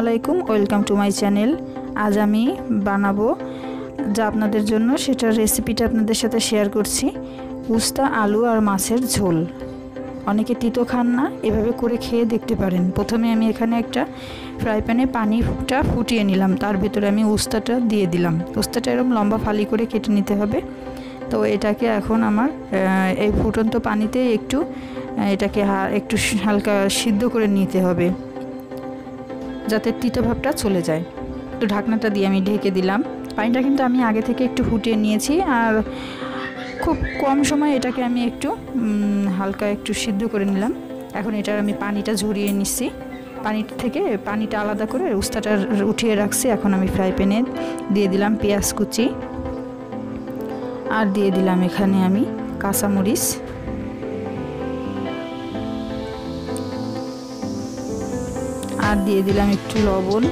আলাইকুম, welcome to my channel. আজ আমি বানাবো যা আপনাদের জন্য সেটার রেসিপিটা আপনাদের সাথে শেয়ার করছি, উস্তা, আলু আর মাছের ঝোল। অনেকে তিতো খান না, এভাবে করে খেয়ে দেখতে পারেন। প্রথমে আমি এখানে একটা ফ্রাই প্যানে পানিটা ফুটিয়ে নিলাম। তার ভিতরে আমি উস্তাটা দিয়ে দিলাম। উস্তাটা এরকম লম্বা ফালি করে কেটে নিতে হবে। তো এটাকে এখন আমার এই ফুটন্ত পানিতে একটু এটাকে একটু হালকা সিদ্ধ করে নিতে হবে। যাতে তিতো ভাবটা চলে যায়। তো ঢাকনাটা দিয়ে আমি ঢেকে দিলাম। পানিটা কিন্তু আমি আগে থেকে একটু ফুটিয়ে নিয়েছি আর খুব কম সময় এটাকে আমি একটু হালকা একটু সিদ্ধ করে নিলাম। এখন এটার আমি পানিটা ঝরিয়ে নিচ্ছি। পানি থেকে পানিটা আলাদা করে উস্তাটা উঠিয়ে রাখছি। এখন আমি ফ্রাই প্যানে দিয়ে দিলাম পেঁয়াজ কুচি। আর দিয়ে দিলাম এখানে আমি কাঁচামরিচ। আর দিয়ে দিলাম একটু লবণ।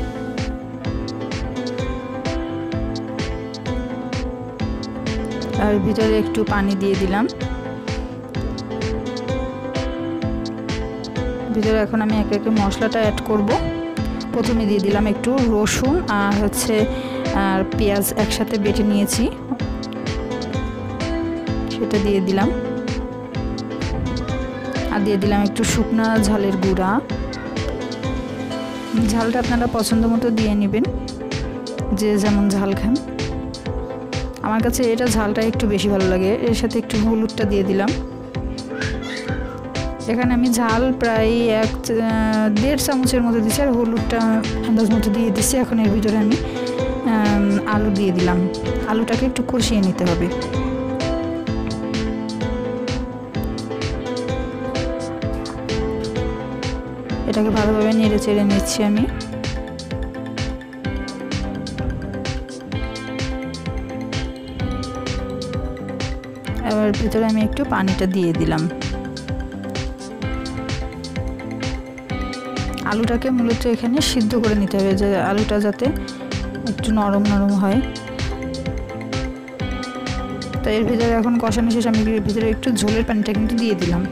আর ভিতরে একটু পানি দিয়ে দিলাম। ভিতরে এখন আমি একে একে মশলাটা অ্যাড করব। প্রথমে দিয়ে দিলাম একটু রসুন আর হচ্ছে, আর পেঁয়াজ একসাথে বেটে নিয়েছি। সেটা দিয়ে দিলাম। আর দিয়ে দিলাম একটু শুকনা ঝালের গুঁড়া। ঝালটা আপনারা পছন্দ মতো দিয়ে নেবেন, যে যেমন ঝাল খান। আমার কাছে এটা ঝালটা একটু বেশি ভালো লাগে, এর সাথে একটু হলুদটা দিয়ে দিলাম। এখানে আমি ঝাল প্রায় এক দেড় চামচের মতো দিচ্ছি আর হলুদটা আন্দাজ মতো দিয়ে দিচ্ছি এখন এর ভিতরে আমি, আলু দিয়ে দিলাম। আলুটাকে একটু কষিয়ে নিতে হবে। এটাকে ভালোভাবে নেড়ে চেড়ে নিচ্ছি আমি। এবার ভিতরে আমি একটু পানিটা দিয়ে দিলাম। আলুটাকে মূলত এখানে সিদ্ধ করে নিতে হবে, যে আলুটা যাতে একটু নরম নরম হয়। তো এর ভিতরে এখন কষানো শেষ, আমি ভিতরে একটু ঝোলের পানিটা কিন্তু দিয়ে দিলাম।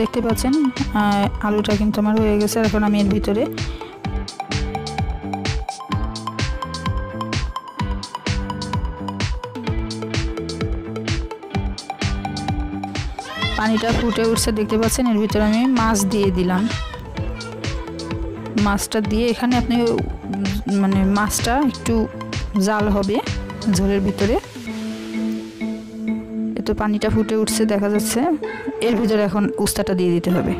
দেখতে পাচ্ছেন আলুটা কিন্তু আমার হয়ে গেছে এখন আমি এর ভিতরে পানিটা ফুটে উঠছে, দেখতে পাচ্ছেন, এর ভিতরে আমি মাছ দিয়ে দিলাম। মাছটা দিয়ে এখানে আপনি মানে মাছটা একটু জাল হবে ঝোলের ভিতরে। তো পানিটা ফুটে উঠছে, দেখা যাচ্ছে। এর ভিতরে এখন উস্তাটা দিয়ে দিতে হবে।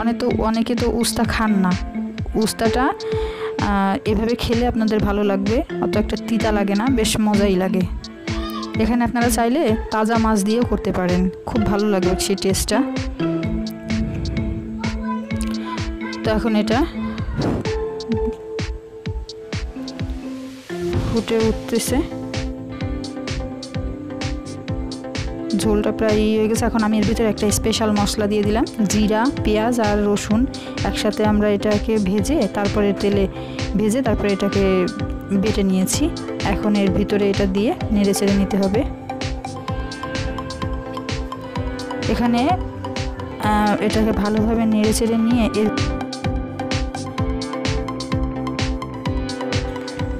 অনেক তো, অনেকে তো উস্তা খান না। উস্তাটা এভাবে খেলে আপনাদের ভালো লাগবে। অত একটা তিতা লাগে না, বেশ মজাই লাগে। এখানে আপনারা চাইলে তাজা মাছ দিয়েও করতে পারেন। খুব ভালো লাগবে সেই টেস্টটা তো এখন এটা ফুটে উঠতেছে। ঝোলটা প্রায় হয়ে গেছে। এখন আমি এর ভিতরে একটা স্পেশাল মশলা দিয়ে দিলাম। জিরা, পেঁয়াজ আর রসুন। একসাথে আমরা এটাকে ভেজে তারপরে তেলে ভেজে তারপরে এটাকে বেটে নিয়েছি। এখন এর ভিতরে এটা দিয়ে নেড়ে চেড়ে নিতে হবে। এখানে এটাকে ভালোভাবে নেড়ে চেড়ে নিয়ে এর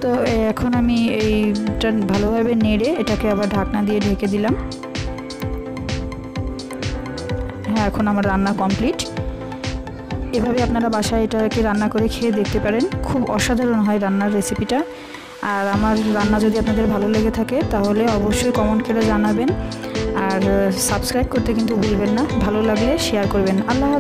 তো এখন আমি এইটা ভালোভাবে নেড়ে এটাকে আবার ঢাকনা দিয়ে ঢেকে দিলাম। এখন আমার রান্না কমপ্লিট। এভাবে আপনারা বাসায় এটাকে রান্না করে খেয়ে দেখতে পারেন। খুব অসাধারণ হয় রান্নার রেসিপিটা। আর আমার রান্না যদি আপনাদের ভালো লেগে থাকে, তাহলে অবশ্যই কমেন্ট করে জানাবেন। আর, সাবস্ক্রাইব করতে কিন্তু ভুলবেন না। ভালো লাগলে শেয়ার করবেন। আল্লাহ